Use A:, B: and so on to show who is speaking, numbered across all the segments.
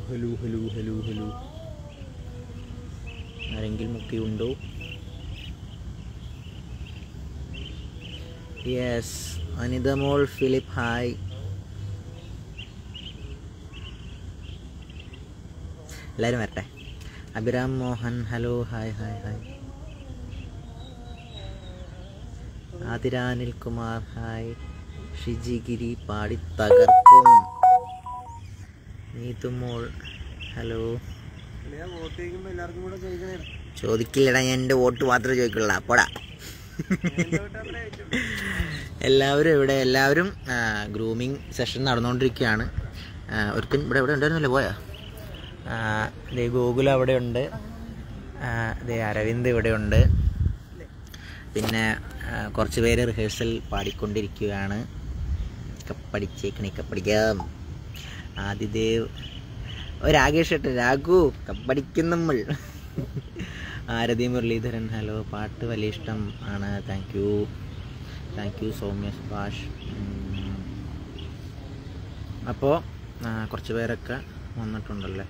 A: Hello hello hello hello ആരെങ്കിലും ഒക്കെ ഉണ്ടോ? യെസ് അനിതമോൾ ഫിലിപ്പ് ഹായ് എല്ലാവരും വരട്ടെ. Abhiram Mohan hello hi hi hi Athira Anilkumar hi Shiji Giri പാടി തകർക്കും നീതുമോൾ ഹലോ. ചോദിക്കില്ലടാ ഞാൻ എന്റെ വോട്ട് മാത്രമേ ചോദിക്കുള്ള. അപ്പോടാ എല്ലാവരും ഇവിടെ എല്ലാവരും ഗ്രൂമിങ് സെഷൻ നടന്നുകൊണ്ടിരിക്കുകയാണ്. ഒരിക്കലും ഇവിടെ ഇവിടെ ഉണ്ടായിരുന്നല്ലോ പോയാ? ദേ ഗോകുൽ അവിടെ ഉണ്ട്. ആ, ദേ അരവിന്ദ് ഇവിടെ ഉണ്ട്. പിന്നെ കുറച്ച് പേര് റിഹേഴ്സൽ പാടിക്കൊണ്ടിരിക്കുകയാണ്. കപ്പടിച്ചേക്കണേ കപ്പടിക്കാം ആദിദേവ്. രാകേഷ് ഏട്ടൻ രാഘു കപ്പടിക്കും നമ്മൾ. ആരതി മുരളീധരൻ ഹലോ പാട്ട് വലിയ ഇഷ്ടം ആണ്. Thank you thank you Soumya Subhash അപ്പോൾ കുറച്ച് പേരൊക്കെ വന്നിട്ടുണ്ടല്ലേ?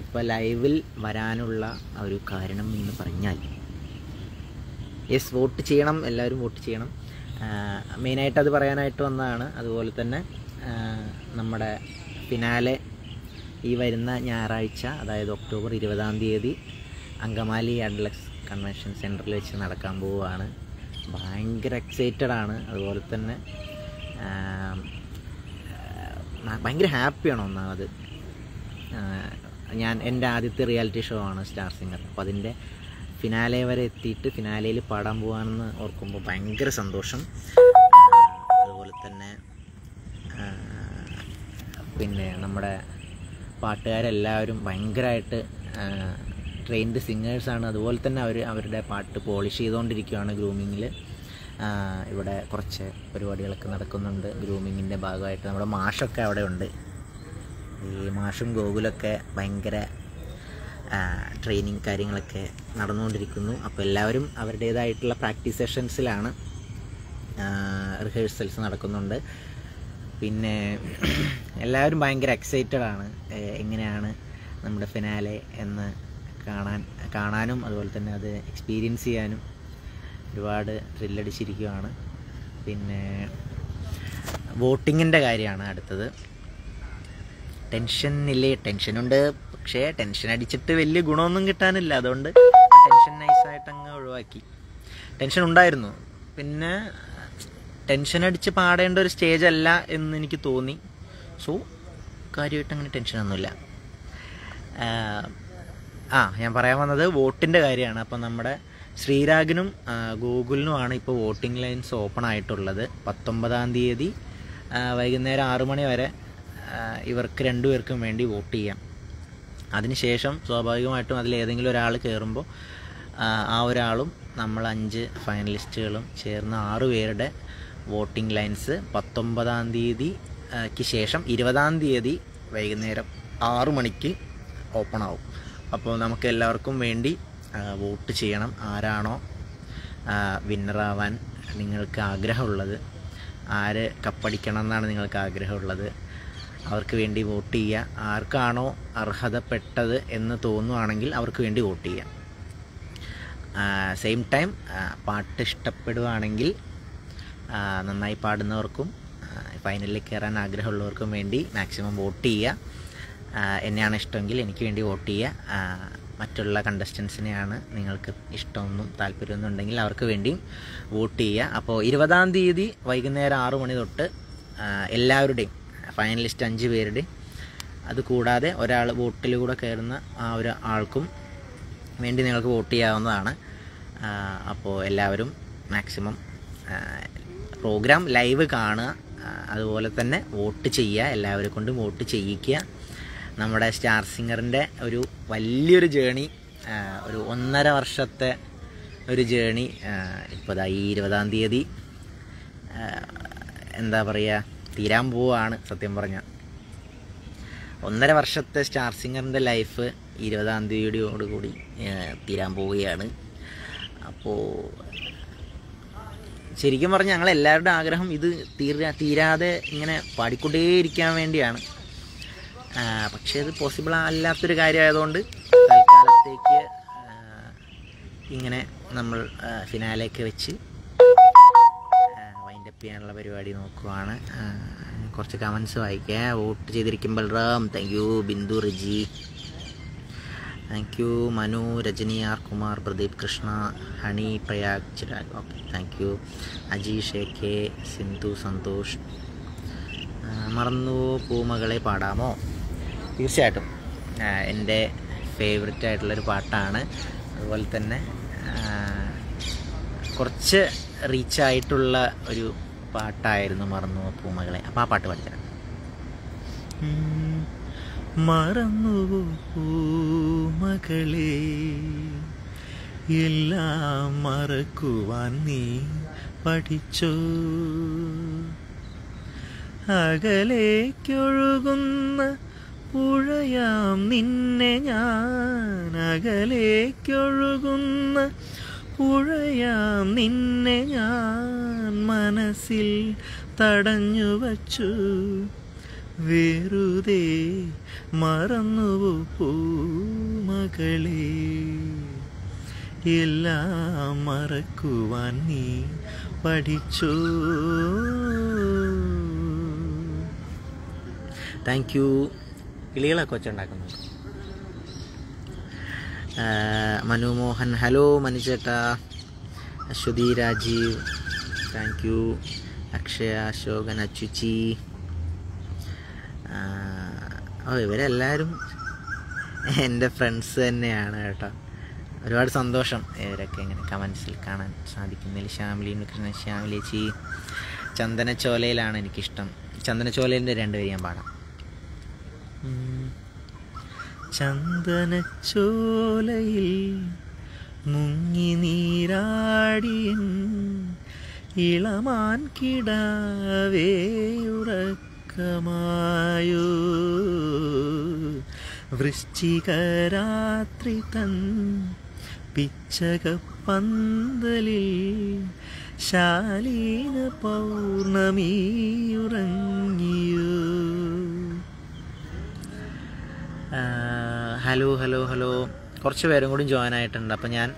A: ഇപ്പോൾ ലൈവിൽ വരാനുള്ള ഒരു കാരണം എന്ന് പറഞ്ഞാൽ യെസ് വോട്ട് ചെയ്യണം എല്ലാവരും വോട്ട് ചെയ്യണം. മെയിനായിട്ട് അത് പറയാനായിട്ട് വന്നതാണ്. അതുപോലെ തന്നെ നമ്മുടെ ഫിനാലെ ഈ വരുന്ന ഞായറാഴ്ച അതായത് ഒക്ടോബർ ഇരുപതാം തീയതി അങ്കമാലി അഡ്ലക്സ് കൺവെൻഷൻ സെന്ററിൽ വെച്ച് നടക്കാൻ പോവുകയാണ്. ഭയങ്കര എക്സൈറ്റഡ് ആണ്. അതുപോലെ തന്നെ ഭയങ്കര ഹാപ്പിയാണ് ഒന്നാമത്. ഞാൻ എന്റെ ആദ്യത്തെ റിയാലിറ്റി ഷോ ആണ് സ്റ്റാർ സിംഗർ. അപ്പോൾ അതിന്റെ ഫിനാലെ വരെ എത്തിയിട്ട് ഫിനാലയിൽ പാടാൻ പോകാമെന്ന് ഓർക്കുമ്പോൾ ഭയങ്കര സന്തോഷം. അതുപോലെ തന്നെ പിന്നെ നമ്മുടെ പാട്ടുകാരെല്ലാവരും ഭയങ്കരമായിട്ട് ട്രെയിൻഡ് സിംഗേഴ്സാണ് അതുപോലെ തന്നെ അവർ അവരുടെ പാട്ട് പോളിഷ് ചെയ്തുകൊണ്ടിരിക്കുകയാണ് ഗ്രൂമിങ്ങിൽ ഇവിടെ കുറച്ച് പരിപാടികളൊക്കെ നടക്കുന്നുണ്ട് ഗ്രൂമിങ്ങിന്റെ ഭാഗമായിട്ട്. നമ്മുടെ മാഷൊക്കെ അവിടെ ഉണ്ട് ഈ മാഷും ഗോകുലൊക്കെ ഭയങ്കര ട്രെയിനിങ് കാര്യങ്ങളൊക്കെ നടന്നുകൊണ്ടിരിക്കുന്നു. അപ്പോൾ എല്ലാവരും അവരുടേതായിട്ടുള്ള പ്രാക്ടീസ് സെഷൻസിലാണ് റിഹേഴ്സൽസ് നടക്കുന്നുണ്ട്. പിന്നെ എല്ലാവരും ഭയങ്കര എക്സൈറ്റഡ് ആണ്. എങ്ങനെയാണ് നമ്മുടെ ഫിനാലെ എന്ന് കാണാൻ കാണാനും അതുപോലെ തന്നെ അത് എക്സ്പീരിയൻസ് ചെയ്യാനും ഒരുപാട് ത്രില്ലടിച്ചിരിക്കുകയാണ് പിന്നെ വോട്ടിങ്ങിന്റെ കാര്യമാണ് അടുത്തത്. ടെൻഷനില്ലേ? ടെൻഷനുണ്ട്. പക്ഷേ ടെൻഷൻ അടിച്ചിട്ട് വലിയ ഗുണമൊന്നും കിട്ടാനില്ല. അതുകൊണ്ട് ടെൻഷൻ നൈസായിട്ട് അങ്ങ് ഒഴിവാക്കി. ടെൻഷൻ ഉണ്ടായിരുന്നു. പിന്നെ ടെൻഷൻ അടിച്ച് പാടേണ്ട ഒരു സ്റ്റേജ് അല്ല എന്ന് എനിക്ക് തോന്നി. സോ കാര്യമായിട്ട് അങ്ങനെ ടെൻഷനൊന്നുമില്ല ആ ഞാൻ പറയാൻ വന്നത് വോട്ടിന്റെ കാര്യമാണ്. അപ്പം നമ്മുടെ ശ്രീരാഗിനും ഗൂഗിളിനുമാണ് ഇപ്പോൾ വോട്ടിംഗ് ലൈൻസ് ഓപ്പൺ ആയിട്ടുള്ളത്. പത്തൊമ്പതാം തീയതി വൈകുന്നേരം ആറു മണി വരെ ഇവർക്ക് രണ്ടുപേർക്കും വേണ്ടി വോട്ട് ചെയ്യാം. അതിനുശേഷം സ്വാഭാവികമായിട്ടും അതിൽ ഏതെങ്കിലും ഒരാൾ കയറുമ്പോൾ ആ ഒരാളും നമ്മൾ അഞ്ച് ഫൈനലിസ്റ്റുകളും ചേർന്ന ആറ് പേരുടെ വോട്ടിംഗ് ലൈൻസ് പത്തൊമ്പതാം തീയതിക്ക് ശേഷം ഇരുപതാം തീയതി വൈകുന്നേരം ആറു മണിക്ക് ഓപ്പൺ ആവും. അപ്പോൾ നമുക്ക് എല്ലാവർക്കും വേണ്ടി വോട്ട് ചെയ്യണം. ആരാണോ വിന്നറാവാൻ നിങ്ങൾക്ക് ആഗ്രഹമുള്ളത് ആര് കപ്പടിക്കണം എന്നാണ് നിങ്ങൾക്ക് ആഗ്രഹമുള്ളത് അവർക്ക് വേണ്ടി വോട്ട് ചെയ്യുക ആർക്കാണോ അർഹതപ്പെട്ടത് എന്ന് തോന്നുവാണെങ്കിൽ അവർക്ക് വേണ്ടി വോട്ട് ചെയ്യുക സെയിം ടൈം പാട്ട് ഇഷ്ടപ്പെടുവാണെങ്കിൽ നന്നായി പാടുന്നവർക്കും ഫൈനലിൽ കയറാൻ ആഗ്രഹമുള്ളവർക്കും വേണ്ടി മാക്സിമം വോട്ട് ചെയ്യുക എന്നെയാണ് ഇഷ്ടമെങ്കിൽ എനിക്ക് വേണ്ടി വോട്ട് ചെയ്യുക മറ്റുള്ള കണ്ടസ്റ്റൻസിനെയാണ് നിങ്ങൾക്ക് ഇഷ്ടമൊന്നും താല്പര്യമൊന്നും ഉണ്ടെങ്കിൽ അവർക്ക് വേണ്ടിയും വോട്ട് ചെയ്യുക അപ്പോൾ ഇരുപതാം തീയതി വൈകുന്നേരം ആറു മണി തൊട്ട് എല്ലാവരുടെയും ഫൈനലിസ്റ്റ് അഞ്ച് പേരുടെ. അത് കൂടാതെ ഒരാൾ വോട്ടിലൂടെ കയറുന്ന ആ ഒരു ആൾക്കും വേണ്ടി നിങ്ങൾക്ക് വോട്ട് ചെയ്യാവുന്നതാണ്. അപ്പോൾ എല്ലാവരും മാക്സിമം പ്രോഗ്രാം ലൈവ് കാണുക അതുപോലെ തന്നെ വോട്ട് ചെയ്യുക എല്ലാവരെ കൊണ്ടും വോട്ട് ചെയ്യിക്കുക. നമ്മുടെ സ്റ്റാർ സിംഗറിന്റെ ഒരു വലിയൊരു ജേണി ഒരു ഒന്നര വർഷത്തെ ഒരു ജേണി ഇപ്പോൾ ഈ ഇരുപതാം തീയതി എന്താ പറയുക തീരാൻ പോവാണ് സത്യം പറഞ്ഞാൽ ഒന്നര വർഷത്തെ സ്റ്റാർ സിംഗറിന്റെ ലൈഫ് ഇരുപതാം തീയതിയോടുകൂടി കൂടി തീരാൻ പോവുകയാണ്. അപ്പോൾ ശരിക്കും പറഞ്ഞാൽ ഞങ്ങൾ എല്ലാവരുടെ ആഗ്രഹം ഇത് തീരാ തീരാതെ ഇങ്ങനെ പാടിക്കൊണ്ടേയിരിക്കാൻ വേണ്ടിയാണ്. പക്ഷേ അത് പോസിബിൾ അല്ലാത്തൊരു കാര്യമായതുകൊണ്ട് തൽക്കാലത്തേക്ക് ഇങ്ങനെ നമ്മൾ ഫിനാലേക്ക് വെച്ച് വൈൻഡപ്പ് ചെയ്യാനുള്ള പരിപാടി നോക്കുവാണ്. കുറച്ച് കമൻസ് വായിക്കാം. Vote ചെയ്തിരിക്കുമ്പോൾ Ram. Thank you Bindu Riji. Thank you Manu Rajani R Kumar Pradeep Krishna Honey Prayag Chirag. Okay thank you Ajeesh A K Sindhu Santhosh. മറന്നു പൂമകളെ പാടാമോ? തീർച്ചയായിട്ടും. എന്റെ ഫേവററ്റ് ആയിട്ടുള്ളൊരു പാട്ടാണ്. അതുപോലെ തന്നെ കുറച്ച് റീച്ചായിട്ടുള്ള ഒരു പാട്ടായിരുന്നു മറന്നു പൂമകളെ. അപ്പോൾ ആ പാട്ട് പഠിച്ചത് മറന്നു പൂമകളെ എല്ലാം മറക്കുവാൻ നീ പഠിച്ചോ? അകലേക്കൊഴുകുന്ന പുഴയാം നിന്നെ ഞാൻ. അകലേക്കൊഴുകുന്ന പുഴയാം നിന്നെ ഞാൻ മനസ്സിൽ തടഞ്ഞു വച്ചു. വെറുതെ മറന്നുപോ പൂമകളെ എല്ലാം മറക്കുവാൻ നീ പഠിച്ചോ? താങ്ക് യു കിളികളൊക്കെ വെച്ചുണ്ടാക്കുന്നു മനുമോഹൻ ഹലോ മനുചേട്ടാ അശ്വതി രാജീവ് താങ്ക് യു അക്ഷയ അശോകൻ അച്ചുച്ചി ഓ ഇവരെല്ലാവരും എന്റെ ഫ്രണ്ട്സ് തന്നെയാണ് കേട്ടോ. ഒരുപാട് സന്തോഷം ഇവരൊക്കെ ഇങ്ങനെ കമൻസിൽ കാണാൻ സാധിക്കുന്നതിൽ ശ്യാമിലി കൃഷ്ണൻ ശ്യാമിലേച്ചി ചന്ദനച്ചോലയിലാണ് എനിക്കിഷ്ടം. ചന്ദനച്ചോലയിന്റെ രണ്ടുപേരും ഞാൻ പാടാം. ചന്ദനച്ചോലയിൽ മുങ്ങി നീരാടിയൻ ഇളമാൻ കിടാവേ ഉറക്കമായോ? വൃശ്ചികരാത്രി തൻ പിച്ചകപ്പന്തലിൽ ശാലീന പൗർണമി ഉറങ്ങിയോ? ആ, ഹലോ ഹലോ ഹലോ. കുറച്ച് പേരും കൂടി ജോയിൻ ആയിട്ടുണ്ട്. അപ്പോൾ ഞാൻ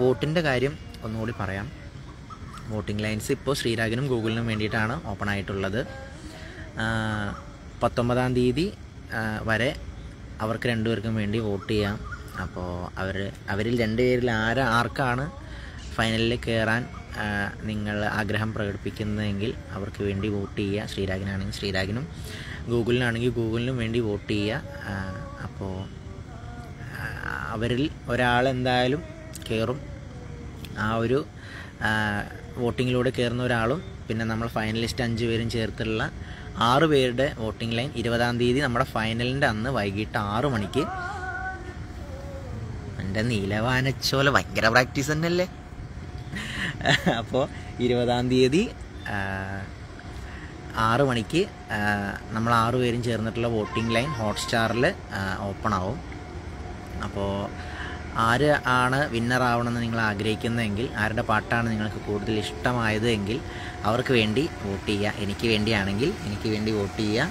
A: വോട്ടിന്റെ കാര്യം ഒന്നുകൂടി പറയാം. വോട്ടിംഗ് ലൈൻസ് ഇപ്പോൾ ശ്രീരാഗിനും ഗൂഗിളിനും വേണ്ടിയിട്ടാണ് ഓപ്പൺ ആയിട്ടുള്ളത്. പത്തൊമ്പതാം തീയതി വരെ അവർക്ക് രണ്ടുപേർക്കും വേണ്ടി വോട്ട് ചെയ്യാം. അപ്പോൾ അവർ അവരിൽ രണ്ട് പേരിൽ ആരാ ആർക്കാണ് ഫൈനലിൽ കയറാൻ നിങ്ങൾ ആഗ്രഹം പ്രകടിപ്പിക്കുന്നതെങ്കിൽ അവർക്ക് വേണ്ടി വോട്ട് ചെയ്യുക. ശ്രീരാഗിനാണെങ്കിൽ ശ്രീരാഗിനും. ഗൂഗിളിനാണെങ്കിൽ ഗൂഗിളിനും വേണ്ടി വോട്ട് ചെയ്യുക. അപ്പോൾ അവരിൽ ഒരാൾ എന്തായാലും കയറും ആ ഒരു വോട്ടിങ്ങിലൂടെ കയറുന്ന ഒരാളും പിന്നെ നമ്മൾ ഫൈനലിസ്റ്റ് അഞ്ച് പേരും ചേർത്തുള്ള ആറ് പേരുടെ വോട്ടിംഗ് ലൈൻ ഇരുപതാം തീയതി നമ്മുടെ ഫൈനലിന്റെ അന്ന് വൈകിട്ട് ആറ് മണിക്ക്. എന്റെ നീലവാനച്ചോല ഭയങ്കര പ്രാക്ടീസ് തന്നെയല്ലേ? അപ്പോൾ ഇരുപതാം തീയതി ആറ് മണിക്ക് നമ്മൾ ആറ് പേരും ചേർന്നിട്ടുള്ള വോട്ടിംഗ് ലൈൻ ഹോട്ട്സ്റ്റാറിൽ ഓപ്പൺ ആവും. അപ്പോൾ ആര് ആണ് വിന്നർ ആവണമെന്ന് നിങ്ങൾ ആഗ്രഹിക്കുന്നതെങ്കിൽ ആരുടെ പാട്ടാണ് നിങ്ങൾക്ക് കൂടുതൽ ഇഷ്ടമായത് എങ്കിൽ അവർക്ക് വേണ്ടി വോട്ട് ചെയ്യുക എനിക്ക് വേണ്ടിയാണെങ്കിൽ എനിക്ക് വേണ്ടി വോട്ട് ചെയ്യുക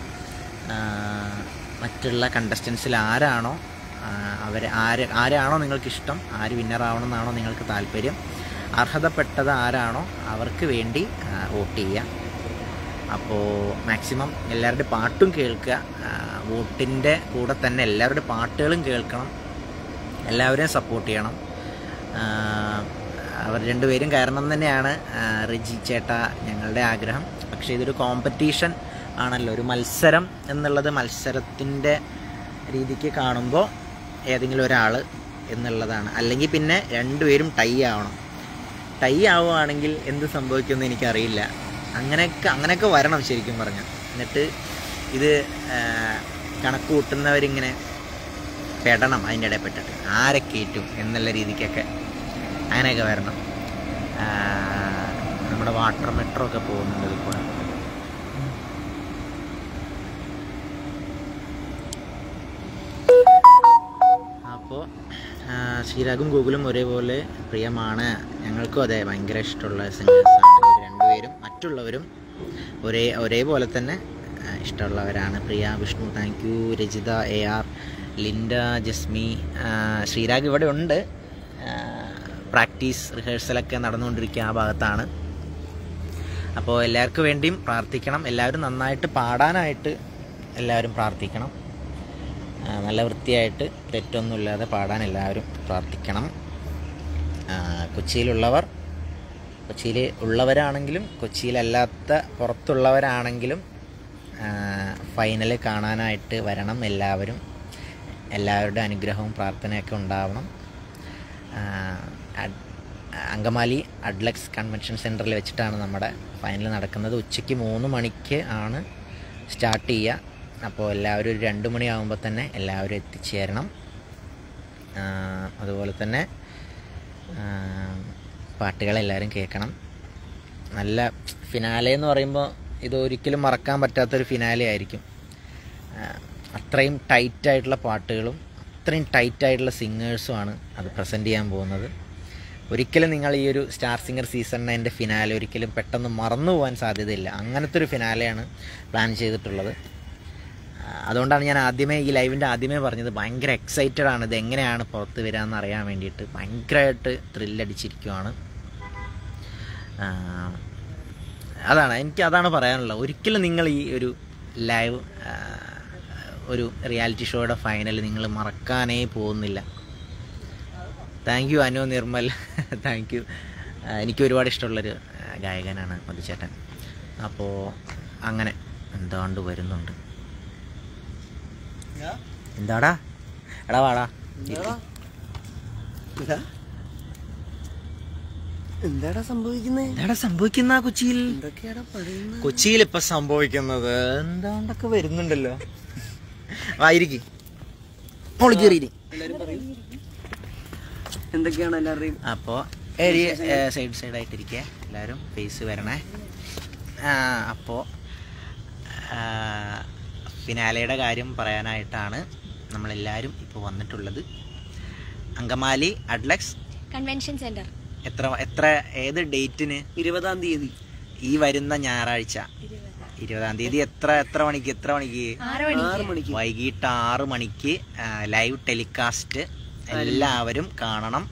A: മറ്റുള്ള കണ്ടസ്റ്റൻസിൽ ആരാണോ അവർ ആര് ആരാണോ നിങ്ങൾക്കിഷ്ടം ആര് വിന്നർ ആവണമെന്നാണോ നിങ്ങൾക്ക് താല്പര്യം അർഹതപ്പെട്ടത് ആരാണോ അവർക്ക് വേണ്ടി വോട്ട് ചെയ്യുക അപ്പോൾ മാക്സിമം എല്ലാവരുടെ പാട്ടും കേൾക്കുക. വോട്ടിന്റെ കൂടെ തന്നെ എല്ലാവരുടെ പാട്ടുകളും കേൾക്കണം. എല്ലാവരെയും സപ്പോർട്ട് ചെയ്യണം. അവർ രണ്ടുപേരും കയറണം തന്നെയാണ് റിജി ചേട്ട ഞങ്ങളുടെ ആഗ്രഹം. പക്ഷേ ഇതൊരു കോമ്പറ്റീഷൻ ആണല്ലോ. ഒരു മത്സരം എന്നുള്ളത് മത്സരത്തിന്റെ രീതിക്ക് കാണുമ്പോൾ ഏതെങ്കിലും ഒരാൾ എന്നുള്ളതാണ്. അല്ലെങ്കിൽ പിന്നെ രണ്ടുപേരും ടൈ ആവണം. ടൈ ആവുകയാണെങ്കിൽ എന്ത് സംഭവിക്കുമെന്ന് എനിക്കറിയില്ല. അങ്ങനെയൊക്കെ അങ്ങനെയൊക്കെ വരണം ശരിക്കും പറഞ്ഞാൽ എന്നിട്ട് ഇത് കണക്ക് കൂട്ടുന്നവരിങ്ങനെ പെടണം അതിന്റെ ഇടയിൽ പെട്ടിട്ട് ആരെ കയറ്റും എന്നുള്ള രീതിക്കൊക്കെ അങ്ങനെയൊക്കെ വരണം. നമ്മുടെ വാട്ടർ മെട്രോ ഒക്കെ പോകുന്നുണ്ട് ഇതിൽ കൂടെ അപ്പോൾ ശ്രീരാഗും ഗൂഗിളും ഒരേപോലെ പ്രിയമാണ്. ഞങ്ങൾക്കും അതെ ഭയങ്കര ഇഷ്ടമുള്ള സിംഗേഴ്സാണ്. മറ്റുള്ളവരും ഒരേ ഒരേപോലെ തന്നെ ഇഷ്ടമുള്ളവരാണ്. Priya Vishnu thank you Rajitha A R Linda Jasmi Sreerag ഇവിടെ ഉണ്ട്. പ്രാക്ടീസ് റിഹേഴ്സലൊക്കെ നടന്നുകൊണ്ടിരിക്കുക ആ ഭാഗത്താണ്. അപ്പോൾ എല്ലാവർക്കും വേണ്ടിയും പ്രാർത്ഥിക്കണം. എല്ലാവരും നന്നായിട്ട് പാടാനായിട്ട് എല്ലാവരും പ്രാർത്ഥിക്കണം. നല്ല വൃത്തിയായിട്ട് തെറ്റൊന്നുമില്ലാതെ പാടാൻ എല്ലാവരും പ്രാർത്ഥിക്കണം. കൊച്ചിയിലുള്ളവർ കൊച്ചിയിൽ ഉള്ളവരാണെങ്കിലും കൊച്ചിയിലല്ലാത്ത പുറത്തുള്ളവരാണെങ്കിലും ഫൈനൽ കാണാനായിട്ട് വരണം എല്ലാവരും. എല്ലാവരുടെ അനുഗ്രഹവും പ്രാർത്ഥനയൊക്കെ ഉണ്ടാവണം. അങ്കമാലി അഡ്ലക്സ് കൺവെൻഷൻ സെന്ററിൽ വെച്ചിട്ടാണ് നമ്മുടെ ഫൈനൽ നടക്കുന്നത്. ഉച്ചയ്ക്ക് മൂന്ന് മണിക്ക് ആണ് സ്റ്റാർട്ട് ചെയ്യുക. അപ്പോൾ എല്ലാവരും ഒരു രണ്ട് മണിയാകുമ്പോൾ തന്നെ എല്ലാവരും എത്തിച്ചേരണം. അതുപോലെ തന്നെ പാട്ടുകളെല്ലാവരും കേൾക്കണം. നല്ല ഫിനാലെ എന്ന് പറയുമ്പോൾ ഇത് ഒരിക്കലും മറക്കാൻ പറ്റാത്തൊരു ഫിനാലെ ആയിരിക്കും. അത്രയും ടൈറ്റായിട്ടുള്ള പാട്ടുകളും അത്രയും ടൈറ്റായിട്ടുള്ള സിംഗേഴ്സുമാണ് അത് പ്രസന്റ് ചെയ്യാൻ പോകുന്നത്. ഒരിക്കലും നിങ്ങൾ ഈ ഒരു സ്റ്റാർ സിംഗർ സീസണിന്റെ എന്റെ ഫിനാലെ ഒരിക്കലും പെട്ടെന്ന് മറന്നു പോകാൻ സാധ്യതയില്ല. അങ്ങനത്തെ ഒരു ഫിനാലെയാണ് പ്ലാൻ ചെയ്തിട്ടുള്ളത്. അതുകൊണ്ടാണ് ഞാൻ ആദ്യമേ ഈ ലൈവിന്റെ ആദ്യമേ പറഞ്ഞത് ഭയങ്കര എക്സൈറ്റഡ് ആണ്. ഇത് എങ്ങനെയാണ് പുറത്ത് വരാമെന്ന് അറിയാൻ വേണ്ടിയിട്ട് ഭയങ്കരമായിട്ട് ത്രില്ലടിച്ചിരിക്കുവാണ് അതാണ് എനിക്ക് അതാണ് പറയാനുള്ളത്. ഒരിക്കലും നിങ്ങൾ ഈ ഒരു ലൈവ് ഒരു റിയാലിറ്റി ഷോയുടെ ഫൈനൽ നിങ്ങൾ മറക്കാനേ പോകുന്നില്ല. Thank you Anu Nirmal. Thank you എനിക്ക് ഒരുപാട് ഇഷ്ടമുള്ളൊരു ഗായകനാണ് മതിച്ചേട്ടൻ അപ്പോൾ അങ്ങനെ എന്താണ്ട് വരുന്നുണ്ട്. എന്താടാ? എടാ വാടാ.
B: എന്താടാ സംഭവിക്കുന്നത്
A: എന്താടാ സംഭവിക്കുന്ന കൊച്ചിയിൽ? കൊച്ചിയിൽ ഇപ്പൊ സംഭവിക്കുന്നത് എന്താണ്ടൊക്കെ വരുന്നുണ്ടല്ലോ.
B: ആയിരിക്കും എന്തൊക്കെയാണ് എല്ലാവരുടെയും
A: അപ്പോൾ സൈഡ് സൈഡ് ആയിട്ടിരിക്കുക എല്ലാവരും ഫേസ് വരണേ. അപ്പോ ഫിനാലയുടെ കാര്യം പറയാനായിട്ടാണ് നമ്മളെല്ലാരും ഇപ്പോൾ വന്നിട്ടുള്ളത്. അങ്കമാലി അഡ്ലക്സ്.
C: Convention centre.
A: എത്ര എത്ര ഏത് ഡേറ്റിന്?
B: ഇരുപതാം തീയതി.
A: ഈ വരുന്ന ഞായറാഴ്ച. ഇരുപതാം തീയതി എത്ര എത്ര മണിക്ക് എത്ര മണിക്ക്? വൈകിട്ട് ആറ് മണിക്ക് ലൈവ് ടെലികാസ്റ്റ് എല്ലാവരും കാണണം.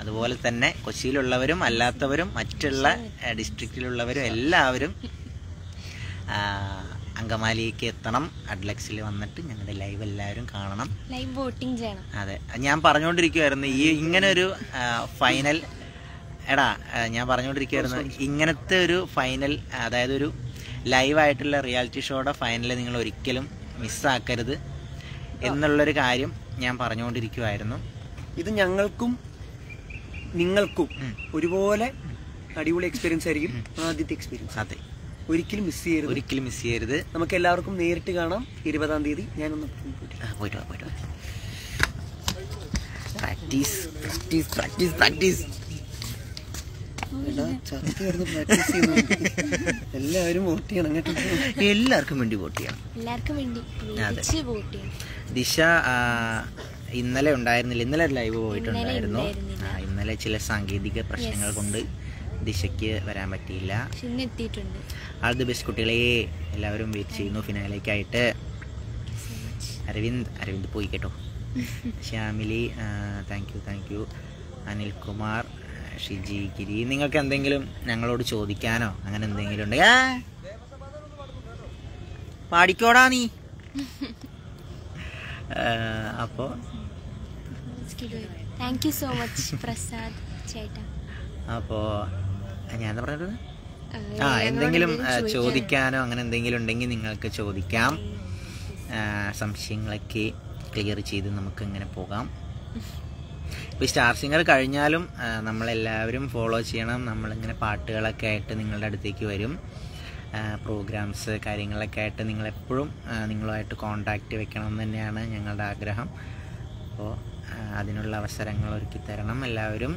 A: അതുപോലെ തന്നെ കൊച്ചിയിലുള്ളവരും അല്ലാത്തവരും മറ്റുള്ള ഡിസ്ട്രിക്റ്റിലുള്ളവരും എല്ലാവരും അങ്കമാലിക്ക് എത്തണം. അഡ്ലക്സിൽ വന്നിട്ട് ഞങ്ങളുടെ ലൈവ് എല്ലാവരും കാണണം.
C: ലൈവ് വോട്ടിംഗ് ചെയ്യണം.
A: അതെ. ഞാൻ പറഞ്ഞുകൊണ്ടിരിക്കുവായിരുന്നു ഈ ഇങ്ങനെ ഒരു ഫൈനൽ എടാ ഞാൻ പറഞ്ഞുകൊണ്ടിരിക്കുവായിരുന്നു ഇങ്ങനത്തെ ഒരു ഫൈനൽ അതായത് ഒരു ലൈവായിട്ടുള്ള റിയാലിറ്റി ഷോയുടെ ഫൈനൽ നിങ്ങൾ ഒരിക്കലും മിസ്സാക്കരുത് എന്നുള്ളൊരു കാര്യം ഞാൻ പറഞ്ഞുകൊണ്ടിരിക്കുമായിരുന്നു
B: ഇത് ഞങ്ങൾക്കും നിങ്ങൾക്കും ഒരുപോലെ അടിപൊളി എക്സ്പീരിയൻസ് ആയിരിക്കും ആദ്യത്തെ എക്സ്പീരിയൻസ്
A: അതെ.
B: ഒരിക്കലും മിസ് ചെയ്യരുത്.
A: ഒരിക്കലും മിസ് ചെയ്യരുത്.
B: നമുക്ക് എല്ലാവർക്കും നേരിട്ട് കാണാം. ഇരുപതാം തീയതി ഞാനൊന്ന് പോയിട്ട്
A: പോയിട്ട് പ്രാക്ടീസ് പ്രാക്ടീസ് പ്രാക്ടീസ് പ്രാക്ടീസ്.
B: എല്ലാവരും വോട്ട് ചെയ്യണം കേട്ടോ.
A: എല്ലാവർക്കും വേണ്ടി വോട്ട് ചെയ്യണം.
C: എല്ലാവർക്കും വേണ്ടി
A: ദിശ ഇന്നലെ ഉണ്ടായിരുന്നില്ല. ഇന്നലെ ലൈവ് പോയിട്ടുണ്ടായിരുന്നു. ഇന്നലെ ചില സാങ്കേതിക പ്രശ്നങ്ങൾ കൊണ്ട് ദിശയ്ക്ക് വരാൻ പറ്റിയില്ല.
C: എത്തിയിട്ടുണ്ട്
A: ആൾ ദി ബെസ്റ്റ് കുട്ടികളെ എല്ലാവരും വെയിറ്റ് ചെയ്യുന്നു. ഫിനാലേക്കായിട്ട് അരവിന്ദ് അരവിന്ദ് പോയി കേട്ടോ. Shyamili thank you thank you Anilkumar Shiji Giri. നിങ്ങൾക്ക് എന്തെങ്കിലും ഞങ്ങളോട് ചോദിക്കാനോ അങ്ങനെ എന്തെങ്കിലും ഉണ്ട് പാടിക്കോടാ നീ. അപ്പോൾ
C: thank you so much Prasad ചേട്ടാ.
A: അപ്പോൾ ഞാൻ പറഞ്ഞത്
C: ആ,
A: എന്തെങ്കിലും ചോദിക്കാനോ? അങ്ങനെ എന്തെങ്കിലും ഉണ്ടെങ്കിൽ നിങ്ങൾക്ക് ചോദിക്കാം. സംശയങ്ങളൊക്കെ ക്ലിയർ ചെയ്ത് നമുക്ക് ഇങ്ങനെ പോകാം ഇപ്പോൾ സ്റ്റാർ സിംഗർ കഴിഞ്ഞാലും നമ്മളെല്ലാവരും ഫോളോ ചെയ്യണം. നമ്മളിങ്ങനെ പാട്ടുകളൊക്കെ ആയിട്ട് നിങ്ങളുടെ അടുത്തേക്ക് വരും. പ്രോഗ്രാംസ് കാര്യങ്ങളൊക്കെ ആയിട്ട് നിങ്ങളെപ്പോഴും നിങ്ങളുമായിട്ട് കോണ്ടാക്റ്റ് വെക്കണം എന്ന് തന്നെയാണ് ഞങ്ങളുടെ ആഗ്രഹം. അപ്പോൾ അതിനുള്ള അവസരങ്ങൾ ഒരുക്കി തരണം എല്ലാവരും.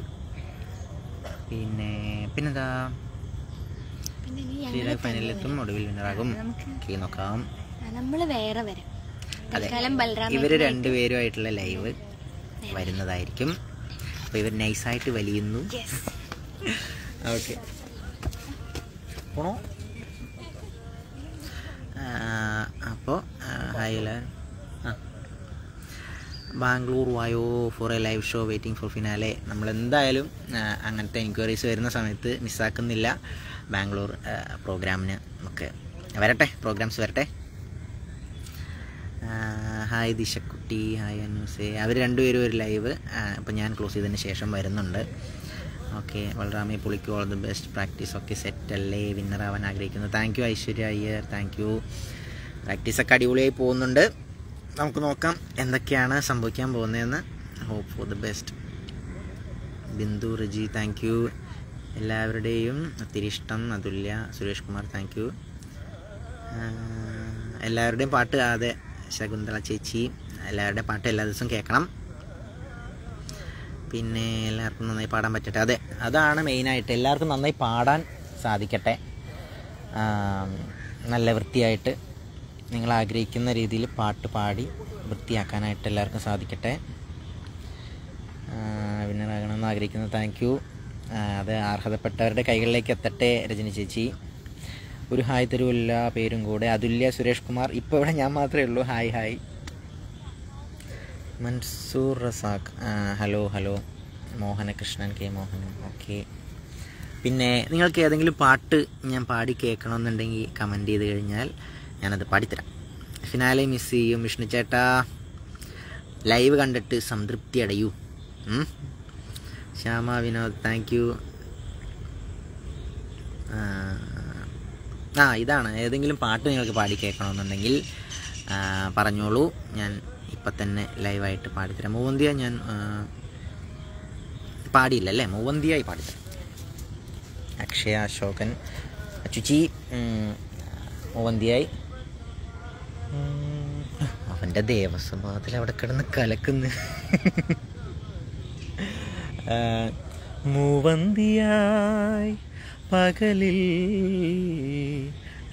A: പിന്നെ പിന്നെന്താ? ഫൈനലിലെത്തും ഒടുവിൽ വിന്നറാകും നോക്കാം.
C: നമ്മൾ വേറെ വരാം.
A: ഇവർ രണ്ടുപേരുമായിട്ടുള്ള ലൈവ് വരുന്നതായിരിക്കും. അപ്പോൾ ഇവർ നൈസായിട്ട് വലിയുന്നു. ഓക്കെ. അപ്പോ അപ്പോൾ ഹായ് എല്ലാവരും. ആ. ബാംഗ്ലൂർ വായോ for a live show waiting for finale ആ, അങ്ങനത്തെ എൻക്വയറീസ് വരുന്ന സമയത്ത് മിസ്സാക്കുന്നില്ല ബാംഗ്ലൂർ പ്രോഗ്രാമിന് നമുക്ക് വരട്ടെ പ്രോഗ്രാംസ് വരട്ടെ. Hi ദിശക്കുട്ടി hi അനൂസെ. അവർ രണ്ടുപേരും ഒരു ലൈവ് ഇപ്പം ഞാൻ ക്ലോസ് ചെയ്തതിന് ശേഷം വരുന്നുണ്ട്. ഓക്കെ വളരാമി പുളിക്കു ഓൾ ദി ബെസ്റ്റ് പ്രാക്ടീസ് ഒക്കെ സെറ്റ് അല്ലേ? വിന്നർ ആവാൻ ആഗ്രഹിക്കുന്നു. Thank you Aishwarya Iyer thank you പ്രാക്ടീസൊക്കെ അടിപൊളിയായി പോകുന്നുണ്ട്. നമുക്ക് നോക്കാം എന്തൊക്കെയാണ് സംഭവിക്കാൻ പോകുന്നതെന്ന്. Hope for the best Bindu Reji thank you എല്ലാവരുടെയും ഒത്തിരി ഇഷ്ടം. അതുല്യ സുരേഷ് കുമാർ താങ്ക് യു എല്ലാവരുടെയും പാട്ട് അതെ ശകുന്തള ചേച്ചി എല്ലാവരുടെയും പാട്ട് എല്ലാ ദിവസവും കേൾക്കണം. പിന്നെ എല്ലാവർക്കും നന്നായി പാടാൻ പറ്റട്ടെ. അതെ അതാണ് മെയിനായിട്ട് എല്ലാവർക്കും നന്നായി പാടാൻ സാധിക്കട്ടെ. നല്ല വൃത്തിയായിട്ട്. നിങ്ങൾ ആഗ്രഹിക്കുന്ന രീതിയിൽ പാട്ട് പാടി വൃത്തിയാക്കാനായിട്ട് എല്ലാവർക്കും സാധിക്കട്ടെ. വിന്നറാകണമെന്ന് ആഗ്രഹിക്കുന്നു താങ്ക് യു അത് അർഹതപ്പെട്ടവരുടെ കൈകളിലേക്ക് എത്തട്ടെ രജനി ചേച്ചി. ഒരു ഹായ് തരൂ എല്ലാ പേരും കൂടെ. അതുല്യ സുരേഷ് കുമാർ. ഇപ്പോൾ ഇവിടെ ഞാൻ മാത്രമേ ഉള്ളൂ. Hi hi. Mansoor Razak. Hello hello. Hello Mohanakrishnan K Mohanan okay. പിന്നെ നിങ്ങൾക്ക് ഏതെങ്കിലും പാട്ട് ഞാൻ പാടി കേൾക്കണമെന്നുണ്ടെങ്കിൽ കമന്റ് ചെയ്ത് കഴിഞ്ഞാൽ ഞാനത് പാടിത്തരാം. ഫിനാലെ മിസ് ചെയ്യും വിഷ്ണു ചേട്ടാ. ലൈവ് കണ്ടിട്ട് സംതൃപ്തി അടയൂ? ശ്യാമ വിനോദ് താങ്ക് യു ആ ഇതാണ്. ഏതെങ്കിലും പാട്ട് നിങ്ങൾക്ക് പാടി കേൾക്കണമെന്നുണ്ടെങ്കിൽ പറഞ്ഞോളൂ. ഞാൻ ഇപ്പം തന്നെ ലൈവായിട്ട് പാടിത്തരാം. മൂവന്തിയ ഞാൻ പാടിയില്ല അല്ലേ? മൂവന്തിയായി പാടിത്തരാം. അക്ഷയ അശോകൻ ചുച്ചി മൂവന്തിയായി. അവന്റെ ദേവസ്വഭാവത്തിൽ അവിടെ കിടന്ന് കലക്കുന്ന. മൂവന്തിയായി പകലിൽ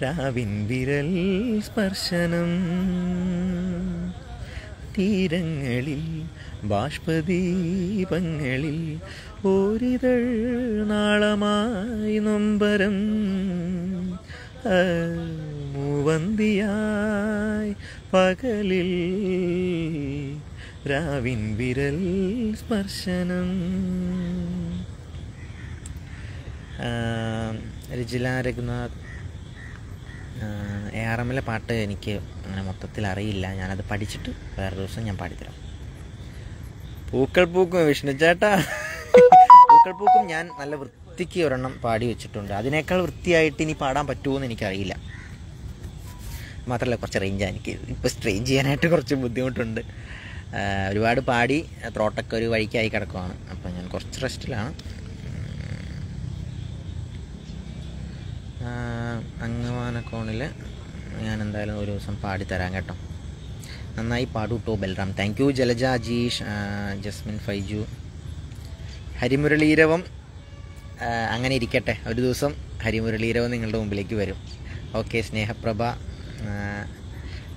A: രാവിൻ വിരൽ സ്പർശനം. തീരങ്ങളിൽ ബാഷ്പദീപങ്ങളിൽ ഓരിതൾ നാളമായി നൊമ്പരം. മൂവന്തിയായി പകലിൽ രാവിൻ വിരൽ സ്പർശനം. രുചില രഘുനാഥ് എ ആർ എമ്മിലെ പാട്ട് എനിക്ക് അങ്ങനെ മൊത്തത്തിൽ അറിയില്ല. ഞാനത് പഠിച്ചിട്ട് വേറെ ദിവസം ഞാൻ പാടിത്തരാം. പൂക്കൾ പൂക്കും വിഷ്ണു ചേട്ടാ. പൂക്കൾ പൂക്കും ഞാൻ നല്ല വൃത്തിക്ക് ഒരെണ്ണം പാടി വെച്ചിട്ടുണ്ട്. അതിനേക്കാൾ വൃത്തിയായിട്ട് ഇനി പാടാൻ പറ്റുമോ എന്ന് എനിക്കറിയില്ല. മാത്രമല്ല കുറച്ച് റേഞ്ചാണ് എനിക്ക്. ഇപ്പോൾ സ്ട്രെയിൻ ചെയ്യാനായിട്ട് കുറച്ച് ബുദ്ധിമുട്ടുണ്ട്. ഒരുപാട് പാടി ത്രോട്ടൊക്കെ ഒരു വഴിക്കായി കിടക്കുവാണ്. അപ്പോൾ ഞാൻ കുറച്ച് റെസ്റ്റിലാണ് അങ്ങവാനക്കോണിൽ ഞാൻ എന്തായാലും ഒരു ദിവസം പാടി തരാം കേട്ടോ. നന്നായി പാടൂ കേട്ടോ Balram. Thank you Jalaja Ajeesh Jasmin Faiju. Harimuraleeravam അങ്ങനെ ഇരിക്കട്ടെ. ഒരു ദിവസം ഹരിമുരളീരവം നിങ്ങളുടെ മുമ്പിലേക്ക് വരും. ഓക്കെ സ്നേഹപ്രഭ.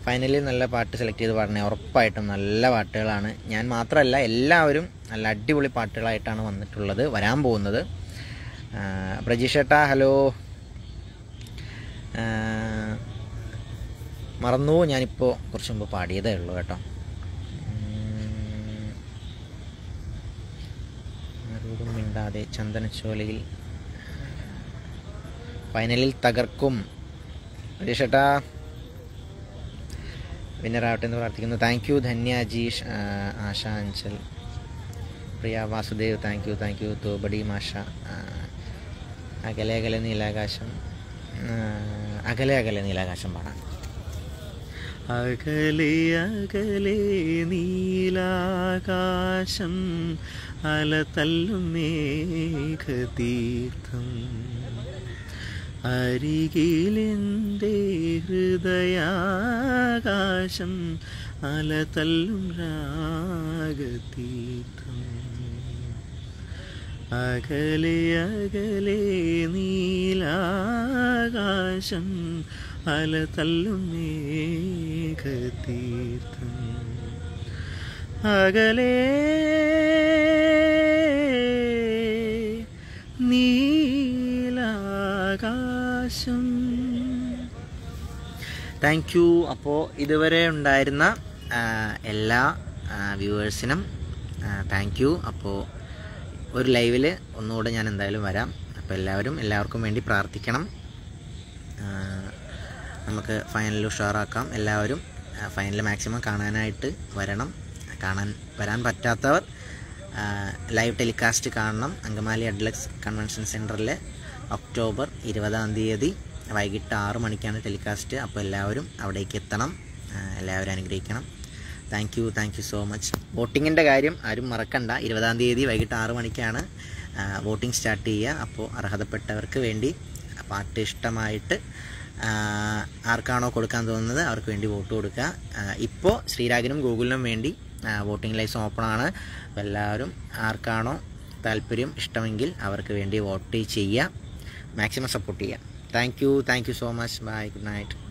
A: ഫൈനലിൽ നല്ല പാട്ട് സെലക്ട് ചെയ്ത് പാടണേ. ഉറപ്പായിട്ടും നല്ല പാട്ടുകളാണ്. ഞാൻ മാത്രമല്ല എല്ലാവരും നല്ല അടിപൊളി പാട്ടുകളായിട്ടാണ് വന്നിട്ടുള്ളത് വരാൻ പോകുന്നത്. പ്രജീഷേട്ടാ ഹലോ. മറന്നു ഞാനിപ്പോൾ കുറച്ച് മുമ്പ് പാടിയതേ ഉള്ളൂ കേട്ടോ. ആരോടും മിണ്ടാതെ ചന്ദനച്ചോലയിൽ ഫൈനലിൽ തകർക്കും. രക്ഷട്ടാ വിന്നറാവട്ടെ എന്ന് പ്രാർത്ഥിക്കുന്നു. താങ്ക് യു ധന്യ അജീഷ് ആ, Asha Anchal Priya Vasudev thank you thank you തോബടി മാഷ അകലെ അകലെ നീലാകാശം അകലെ അകലെ നീലാകാശം പാടാം. അകലെ അകലെ നീലാകാശം അലതല്ലും മേഘതീർത്ഥം. അരികിലെന്റെ ഹൃദയാകാശം അലതല്ലും രാഗതീർത്ഥം. അകലെ അകലെ നീലാകാശം അലതല്ലും മേഘതീർത്ഥം. അകലെ നീലാകാശം താങ്ക് യു അപ്പോൾ ഇതുവരെ ഉണ്ടായിരുന്ന എല്ലാ വ്യൂവേഴ്സിനും താങ്ക് യു അപ്പോൾ ഒരു ലൈവിൽ ഒന്നുകൂടെ ഞാൻ എന്തായാലും വരാം. അപ്പോൾ എല്ലാവരും എല്ലാവർക്കും വേണ്ടി പ്രാർത്ഥിക്കണം. നമുക്ക് ഫൈനൽ ഉഷാറാക്കാം. എല്ലാവരും ഫൈനൽ മാക്സിമം കാണാനായിട്ട് വരണം. കാണാൻ വരാൻ പറ്റാത്തവർ ലൈവ് ടെലികാസ്റ്റ് കാണണം. അങ്കമാലി അഡ്ലക്സ് കൺവെൻഷൻ സെന്ററിൽ ഒക്ടോബർ ഇരുപതാം തീയതി വൈകിട്ട് ആറ് മണിക്കാണ് ടെലികാസ്റ്റ്. അപ്പോൾ എല്ലാവരും അവിടേക്ക് എത്തണം. എല്ലാവരും അനുഗ്രഹിക്കണം. Thank you thank you so much വോട്ടിങ്ങിന്റെ കാര്യം ആരും മറക്കണ്ട. ഇരുപതാം തീയതി വൈകിട്ട് ആറ് മണിക്കാണ് വോട്ടിംഗ് സ്റ്റാർട്ട് ചെയ്യുക. അപ്പോൾ അർഹതപ്പെട്ടവർക്ക് വേണ്ടി പാർട്ടി ഇഷ്ടമായിട്ട് ആർക്കാണോ കൊടുക്കാൻ തോന്നുന്നത് അവർക്ക് വേണ്ടി വോട്ട് കൊടുക്കുക. ഇപ്പോൾ ശ്രീരാഗിനും ഗൂഗിളിനും വേണ്ടി വോട്ടിംഗ് ലൈസ് ഓപ്പണാണ്. എല്ലാവരും ആർക്കാണോ താല്പര്യം ഇഷ്ടമെങ്കിൽ അവർക്ക് വേണ്ടി വോട്ട് ചെയ്യുക. മാക്സിമം സപ്പോർട്ട് ചെയ്യുക thank you thank you so much bye good night